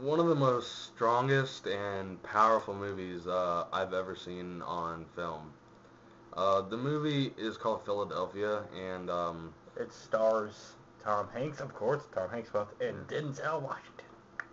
One of the most strongest and powerful movies uh, I've ever seen on film. Uh, the movie is called Philadelphia, and um, It stars Tom Hanks, of course, Tom Hanks both, and Denzel Washington.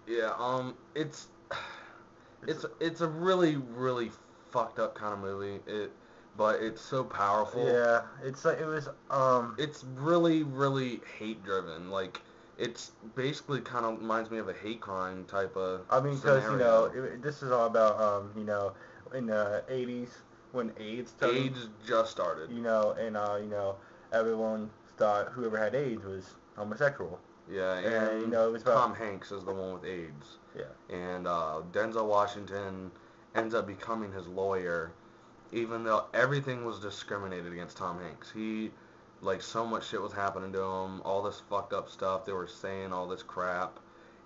yeah, um, it's it's it's a really really fucked up kind of movie. It, but it's so powerful. Yeah, it's like it was um It's really really hate driven. Like it's basically kind of reminds me of a hate crime type of. I mean because you know it, this is all about um you know in the 80s when AIDS started, AIDS just started. you know and uh you know everyone thought whoever had AIDS was homosexual. Yeah, And, and you know, it was about- Tom Hanks is the one with AIDS. Yeah. And uh, Denzel Washington ends up becoming his lawyer, even though everything was discriminated against Tom Hanks. He, like, so much shit was happening to him, all this fucked up stuff. They were saying all this crap,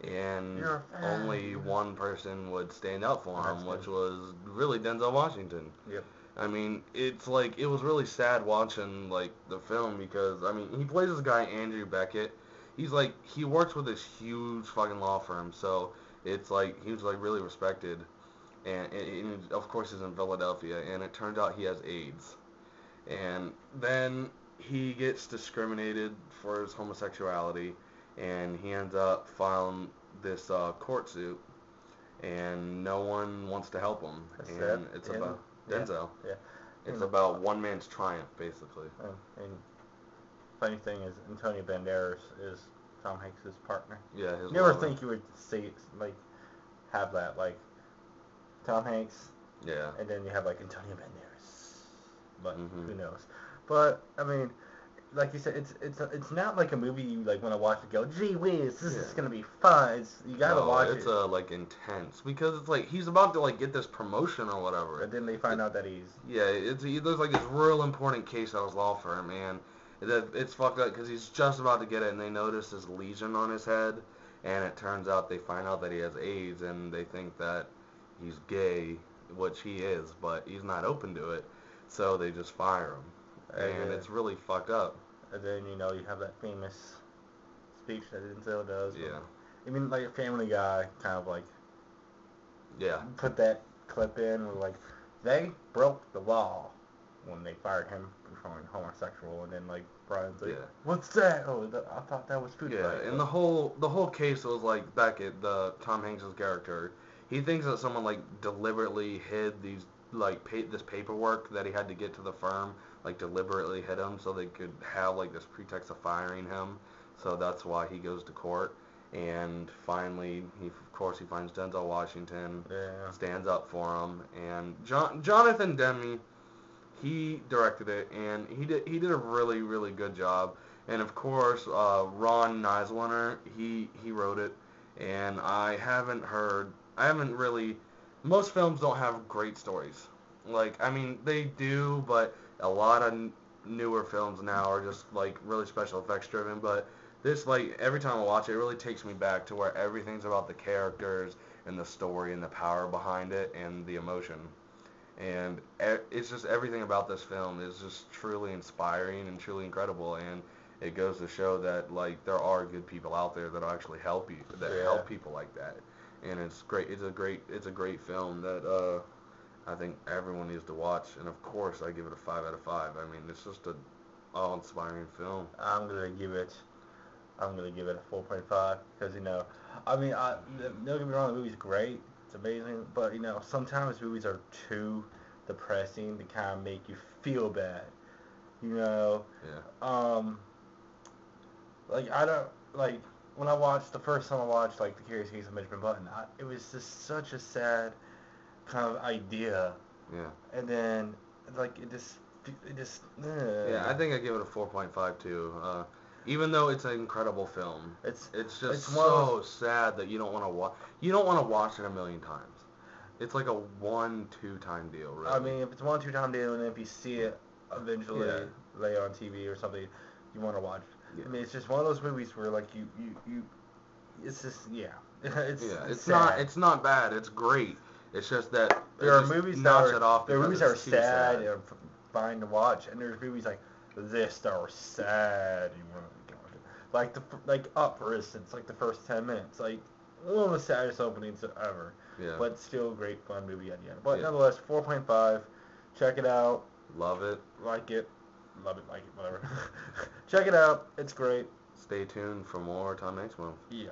and only one person would stand up for him, which was really Denzel Washington. Yep. I mean, it's like it was really sad watching like the film because I mean he plays this guy Andrew Beckett. He's like he works with this huge fucking law firm, so it's like he was like really respected, and, and, and of course he's in Philadelphia, and it turns out he has AIDS, and then he gets discriminated for his homosexuality, and he ends up filing this uh, court suit, and no one wants to help him, That's and sad. it's about Denzel. Yeah. It's Yeah. about one man's triumph, basically. And, and funny thing is Antonio Banderas is Tom Hanks' partner. Yeah, his You never lover. think you would see like have that like Tom Hanks Yeah. and then you have like Antonio Banderas, but Mhm. who knows? But I mean, like you said, it's it's it's not like a movie you like want to watch and go, gee whiz, this is gonna be fun. It's you gotta no, watch it's it. uh, like intense because it's like he's about to like get this promotion or whatever. and then they find out that he's Yeah, it's there's like this real important case at his law firm, man. that it's fucked up because he's just about to get it, and they notice this lesion on his head, and it turns out they find out that he has AIDS, and they think that he's gay, which he is, but he's not open to it, so they just fire him, and uh, it's really fucked up. and then you know you have that famous speech that Denzel does. Yeah, I mean, like a Family Guy kind of like yeah, put that clip in where like they broke the law when they fired him for being homosexual, and then like Brian's like, Yeah. "What's that? Oh, th- I thought that was food Yeah, fight." and the whole the whole case was like back at the Tom Hanks' character. He thinks that someone like deliberately hid these like pa- this paperwork that he had to get to the firm, like deliberately hit him so they could have like this pretext of firing him. So that's why he goes to court. And finally, he of course he finds Denzel Washington, yeah, stands up for him, and John Jonathan Demme, he directed it, and he did he did a really really good job. And of course, uh, Ron Nyswaner, he he wrote it, and I haven't heard, I haven't really, most films don't have great stories. Like I mean they do, but a lot of n- newer films now are just like really special effects driven. But this like every time I watch it, it really takes me back to where everything's about the characters and the story and the power behind it and the emotion. And e- it's just everything about this film is just truly inspiring and truly incredible. And it goes to show that like there are good people out there that actually help you, that Yeah. help people like that. And it's great. It's a great. It's a great film that uh, I think everyone needs to watch. And of course, I give it a five out of five. I mean, it's just a all-inspiring film. I'm gonna give it. I'm gonna give it a 4.5 because you know, I mean, I, don't get me wrong, the movie's great, it's amazing, but you know, sometimes movies are too depressing to kind of make you feel bad. You know, Yeah. um, like I don't like when I watched the first time I watched like the Curious Case of Benjamin Button, I, it was just such a sad kind of idea, Yeah. and then like it just it just Yeah, I think I give it a 4.5 too. Uh, even though it's an incredible film, it's it's just It's one of so sad that you don't want to watch. You don't want to watch it a million times. It's like a one, two time deal, really. I mean, if it's one two time deal, and if you see it eventually Yeah. later on TV or something, you want to watch. Yeah. I mean, it's just one of those movies where like you you, you it's just yeah. it's, yeah, it's, not it's not bad. It's great. It's just that there are movies that are, off there are movies are sad, sad, and fine to watch, and there's movies like this that are sad. Like the like Up, for instance, like the first ten minutes, like one of the saddest openings ever. Yeah. But still, great fun movie at the end. But yeah. nonetheless, four point five. Check it out. Love it. Like it love it, like it, whatever. Check it out. It's great. Stay tuned for more Tom Maxwell. Yeah.